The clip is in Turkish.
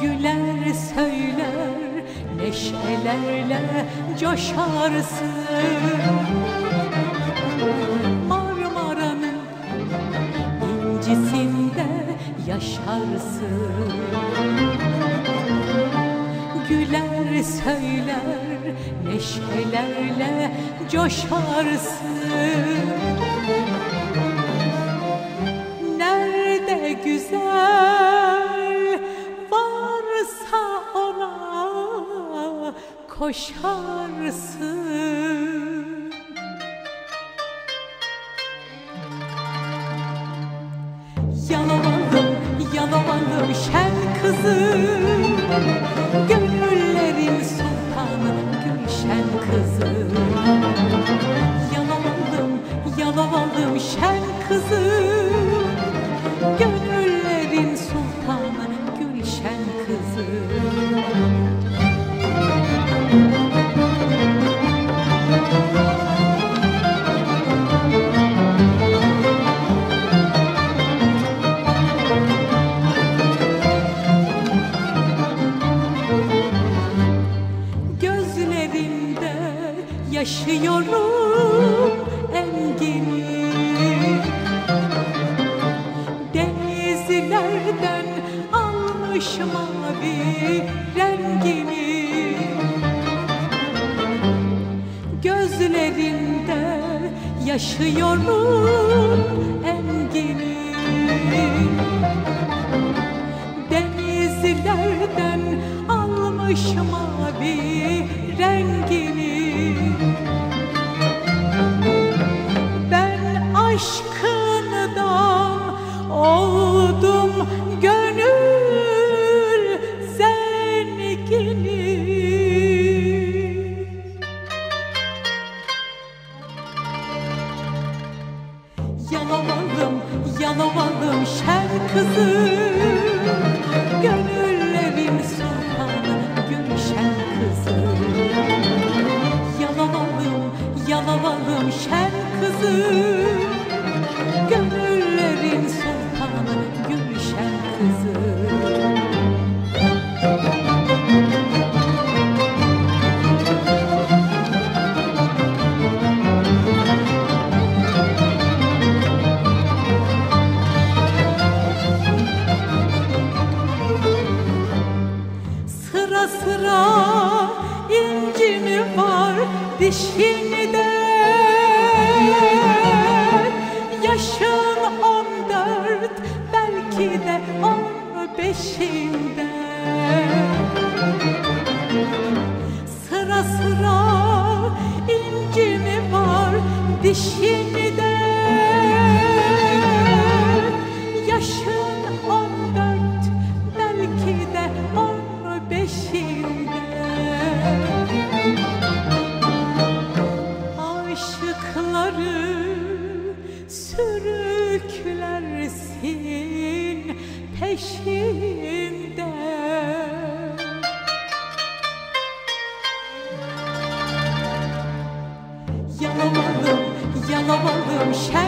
Güler söyler neşelerle coşarsın. Marmara'nın incisinde yaşarsın. Güler söyler neşelerle coşarsın güzel varsa ona koşarsın. Yalovalım, yalovalım şen kızım Gönüllerin sultanı Gülşen kızım Yalovalım, yalovalım şen kızım engini Denizlerden almış mavi rengini. Gözlerinde yaşıyorum engini Denizlerden almış mavi rengini aşkından oldum gönül zengini Yalovalım, yalovalım şer kızım Gönüllerin sultanı Gülşen kızım Yalovalım, yalovalım şer kızım dişinde Yaşın on dört belki de on beşinde Sıra sıra incini var dişinde sürüklersin peşinde Yalavalım, yalavalım şen